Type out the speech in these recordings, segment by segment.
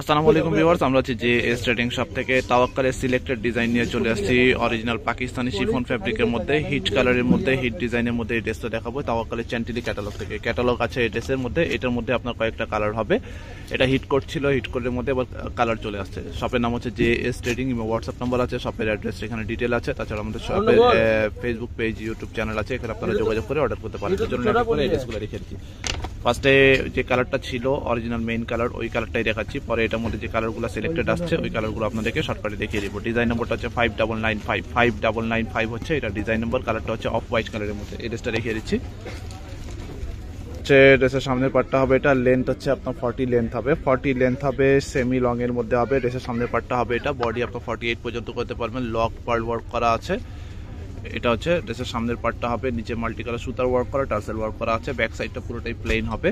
আসসালামু আলাইকুম ভিউয়ার্স আমরা আছি যে এস ট্রেডিং শপ থেকে। তাওয়াক্কালের সিলেক্টেড ডিজাইন নিয়ে চলে আসছি। অরিজিনাল পাকিস্তানি শিফন ফ্যাব্রিকের মধ্যে হিট কালারের মধ্যে হিট ডিজাইনের মধ্যে এই ড্রেসটা দেখাবো। তাওয়াক্কালের চ্যান্টিলি ক্যাটালগ থেকে। ক্যাটালগ আছে এই ড্রেসের মধ্যে। এটার মধ্যে আপনার কয়েকটা কালার হবে। এটা হিট কোড ছিল হিট কোডের মধ্যে এবার কালার চলে আসছে। শপের নাম হচ্ছে যে এস ট্রেডিং হোয়াটসঅ্যাপ নাম্বার আছে শপের অ্যাড্রেস এখানে ডিটেল আছে। তাছাড়া আমাদের শপের ফেসবুক পেজ ইউটিউব চ্যানেল আছে। এখানে আপনারা যোগাযোগ করে অর্ডার করতে পারেন। এই জন্য এই ড্রেসগুলো রেখে দিচ্ছি। ফার্স্টে যে কালারটা ছিল অরিজিনাল মেইন কালার ওই কালারটাই দেখাচ্ছি। পরে এটার মধ্যে যে কালারগুলো সিলেক্টেড আসছে ওই কালারগুলো আপনাদেরকে শর্টকাটে দেখিয়ে দিব। ডিজাইন নম্বরটা হচ্ছে five double nine five five double nine five হচ্ছে এটা ডিজাইন নম্বর কালারটা হচ্ছে অফ হোয়াইট কালারের মধ্যে। এই ড্রেসটা দেখিয়ে দিচ্ছি। হচ্ছে ড্রেসের সামনের পার্টটা হবে এটা লেন্থ হচ্ছে আপনার ফর্টি লেন্থ হবে। ফর্টি লেন্থ হবে সেমি লং এর মধ্যে হবে ড্রেসের সামনের পার্টটা হবে এটা। বডি আপনার ফর্টি এইট পর্যন্ত করতে পারবেন লক পার্ল ওয়ার্ক করা আছে। এটা হচ্ছে ড্রেসের সামনের পার্টটা হবে, নিচে মাল্টি কালার সুতার ওয়ার্ক করা টার্সেল ওয়ার্ক করা আছে ব্যাক সাইডটা পুরোটাই প্লেন হবে।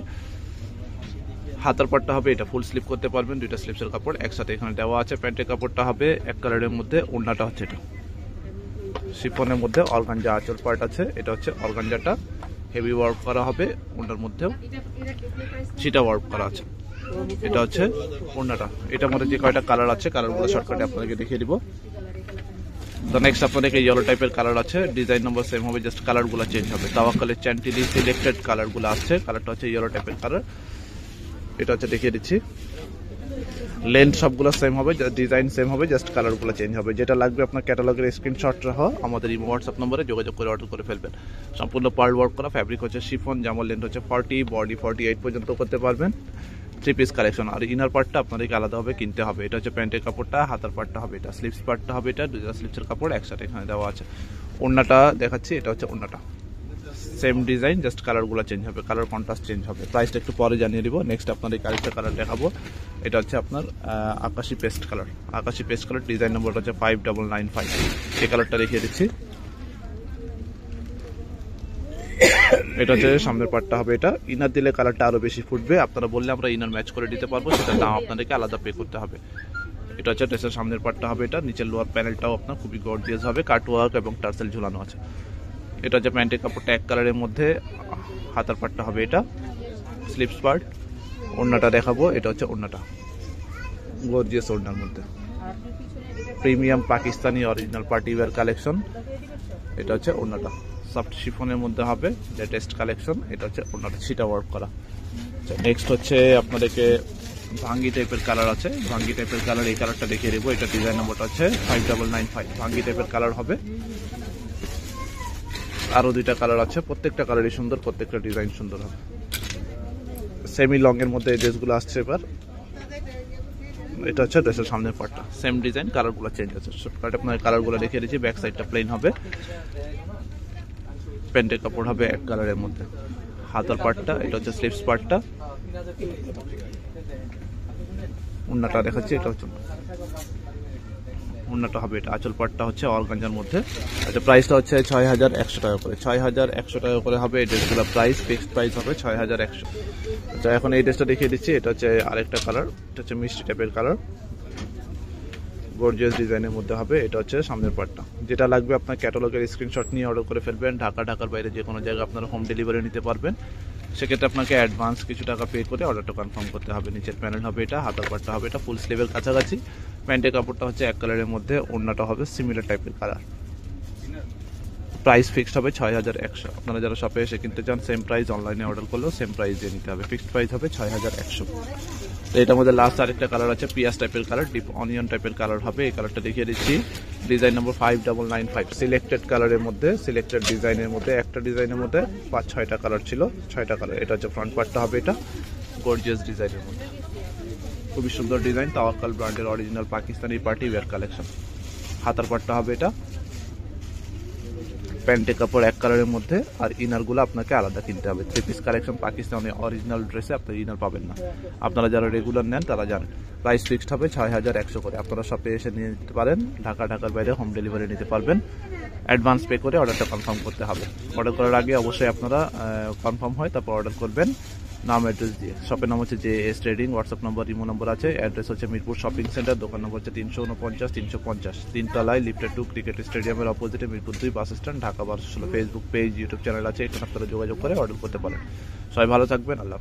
হাতার পাটটা হবে, এটা ফুল স্লিপ করতে পারবেন, দুইটা স্লিপসের কাপড়, একসাথে এখানে দেওয়া আছে প্যান্টের কাপড়টা হবে এক কালারের মধ্যে, ওড়নাটা হচ্ছে এটা। শিফনের মধ্যে অর্গানজা আঁচল পার্ট আছে, এটা হচ্ছে অর্গানজাটা। হেভি ওয়ার্ক করা হবে ওনার মধ্যেও সিটা ওয়ার্ক করা আছে। এটা হচ্ছে ওড়নাটা। এটার মধ্যে যে কয়টা কালার আছে কালারগুলো শর্টকাটে আপনাদেরকে দেখিয়ে দিব। তো নেক্সট আপনাদেরকে ইয়েলো টাইপের কালার আছে। ডিজাইন নম্বর সেম হবে জাস্ট কালারগুলো চেঞ্জ হবে। তাওয়াক্কালের চ্যান্টিলি সিলেক্টেড কালারগুলো আছে। কালারটা হচ্ছে ইয়েলো টাইপের কালার এটা হচ্ছে দেখিয়ে দিচ্ছি। লেন্থ সবগুলো সেম হবে ডিজাইন সেম হবে জাস্ট কালারগুলো চেঞ্জ হবে। যেটা লাগবে আপনার ক্যাটালগের স্ক্রিনশট সহ আমাদের এই হোয়াটসঅ্যাপ নম্বরে যোগাযোগ করে অর্ডার করে ফেলবেন। সম্পূর্ণ পার্ল ওয়ার্ক করা ফ্যাব্রিক হচ্ছে শিফন জামার লেন্থ হচ্ছে ফর্টি বডি ফর্টি এইট পর্যন্ত করতে পারবেন। থ্রি পিস কালেকশন আর ইনার পার্টটা আপনাদেরকে আলাদাভাবে কিনতে হবে। এটা হচ্ছে প্যান্টের কাপড়টা, হাতার পার্টটা হবে, এটা স্লিপস পার্টটা হবে, এটা দুটা স্লিপসের কাপড় একসাথে এখানে দেওয়া আছে। ওড়নাটা দেখাচ্ছি, এটা হচ্ছে ওড়নাটা। সেম ডিজাইন জাস্ট কালারগুলো চেঞ্জ হবে কালার কন্ট্রাস্ট চেঞ্জ হবে। প্রাইসটা একটু পরে জানিয়ে দিব। নেক্সট আপনার এই কালার দেখাবো। এটা হচ্ছে আপনার আকাশি পেস্ট কালার আকাশি পেস্ট কালার ডিজাইন নম্বরটা হচ্ছে ফাইভ ডাবল নাইন ফাইভ সেই কালারটা দেখিয়ে দিচ্ছি। এটা হচ্ছে সামনের পার্টটা হবে এটা ইনার দিলে কালারটা আরও বেশি ফুটবে। আপনারা বললে আমরা ইনার ম্যাচ করে দিতে পারব সেটার দাম আপনাদেরকে আলাদা পে করতে হবে। এটা হচ্ছে ড্রেসের সামনের পার্টটা হবে এটা, নিচের লোয়ার প্যানেলটাও আপনার খুবই গর্জিয়াস হবে কাট ওয়ার্ক এবং টার্সেল ঝুলানো আছে। এটা হচ্ছে প্যান্টের কাপড়টা এক কালারের মধ্যে, হাতার পাটটা হবে এটা স্লিপস পার্ট ওড়নাটা দেখাবো, এটা হচ্ছে ওড়নাটা গর্জিয়াস ওড়নার মধ্যে। Premium Pakistani original party wear collection এটা হচ্ছে ওড়নাটা। সফট শিফনের মধ্যে হবে লেটেস্ট কালেকশন এটা হচ্ছে ওড়নাটা সিটা ওয়ার্ক করা। নেক্সট হচ্ছে আপনাদেরকে ভাঙ্গি টাইপের কালার আছে। ভাঙ্গি টাইপের কালার এই কালারটা দেখিয়ে দেবো, এটা ডিজাইন নম্বরটা হচ্ছে ফাইভ ডাবল নাইন ফাইভ ভাঙ্গি টাইপের কালার হবে। আরও দুইটা কালার আছে, প্রত্যেকটা কালারই সুন্দর, প্রত্যেকটা ডিজাইন সুন্দর হবে। সেমি লং এর মধ্যে ড্রেসগুলো আসছে এবার। এটা হচ্ছে ড্রেসের সামনের পার্টটা সেম ডিজাইন কালারগুলো চেঞ্জ আছে শর্টকাট আপনার কালারগুলো দেখিয়ে দিয়েছি ব্যাক সাইডটা প্লেন হবে। প্যান্টের কাপড় হবে এক কালারের মধ্যে। হাতার পার্টটা এটা হচ্ছে স্লিপস পার্টটা উন্নাটা দেখাচ্ছি, এটা হচ্ছে উন্নাটা হবে এটা। আচল পাটটা হচ্ছে অর্গাঞ্জার মধ্যে। আচ্ছা প্রাইসটা হচ্ছে ছয় হাজার একশো টাকা করে। ছয় হাজার একশো টাকা করে হবে, এই ড্রেসগুলো প্রাইস ফিক্সড প্রাইস হবে ছয় হাজার একশো। আচ্ছা এখন এই ড্রেসটা দেখিয়ে দিচ্ছি, এটা হচ্ছে আরেকটা কালার এটা হচ্ছে মিষ্টি টাইপের কালার গর্জিয়াস ডিজাইনের মধ্যে হবে, এটা হচ্ছে সামনের পার্টটা যেটা লাগবে আপনার ক্যাটালগের স্ক্রিনশট নিয়ে অর্ডার করে ফেলবেন, ঢাকা, ঢাকার বাইরে যে কোনো জায়গায় আপনারা হোম ডেলিভারি নিতে পারবেন। সেক্ষেত্রে আপনাকে অ্যাডভান্স কিছু টাকা পে করে অর্ডারটা কনফার্ম করতে হবে। নিচের প্যানেল হবে এটা, হাতার পাটটা হবে এটা ফুল স্লিভের কাছাকাছি। প্যান্টের কাপড়টা হচ্ছে এক কালারের মধ্যে অন্যটা হবে সিমিলার টাইপের কালার প্রাইস ফিক্সড হবে ছয় হাজার একশো। আপনারা যারা শপে এসে কিনতে চান সেম প্রাইস অনলাইনে অর্ডার করলেও সেম প্রাইস দিয়ে নিতে হবে। ফিক্সড প্রাইস হবে ছয় হাজার একশো। তো এটার মধ্যে লাস্ট আরেকটা কালার আছে, পিয়াজ টাইপের কালার ডিপ অনিয়ন টাইপের কালার হবে। এই কালারটা দেখিয়ে দিচ্ছি। Design number five double nine five selected কালারের মধ্যে সিলেক্টেড ডিজাইনের মধ্যে, একটা ডিজাইনের মধ্যে পাঁচ, ছয়টা কালার ছিল, ছয়টা কালার এটা হচ্ছে ফ্রন্ট পার্টটা হবে এটা গর্জিয়াস ডিজাইনের মধ্যে। খুবই সুন্দর ডিজাইন তাওয়াক্কাল ব্র্যান্ডের original Pakistani party wear collection হাতার পার্টটা হবে এটা। প্যান্টের কাপড় এক কালারের মধ্যে আর ইনারগুলো আপনাকে আলাদা কিনতে হবে। Three piece collection Pakistani original ড্রেসে আপনারা ইনার পাবেন না। আপনারা যারা রেগুলার নেন, তারা জানেন। প্রাইস ফিক্সড হবে ছয় হাজার একশো করে। আপনারা শপে এসে নিয়ে নিতে পারেন, ঢাকা, ঢাকার বাইরে হোম ডেলিভারি নিতে পারবেন। অ্যাডভান্স পে করে অর্ডারটা কনফার্ম করতে হবে। অর্ডার করার আগে অবশ্যই আপনারা কনফার্ম হয়, তারপর অর্ডার করবেন। নাম অ্যাড্রেস দিয়ে। শপের নাম হচ্ছে যে S trading WhatsApp number imo number আছে। অ্যাড্রেস হচ্ছে মিরপুর শপিং সেন্টার দোকান নম্বর হচ্ছে তিনশো উনপঞ্চাশ, তিনশো পঞ্চাশ। তিনতলায় লিফটার টু ক্রিকেট স্টেডিয়ামের অপোজিটে মিরপুর দুই বাস স্ট্যান্ড ঢাকা ষোলো ফেসবুক পেজ ইউটিউব চ্যানেল আছে। এখানে আপনারা যোগাযোগ করে অর্ডার করতে পারেন। সবাই ভালো থাকবেন, আল্লাহ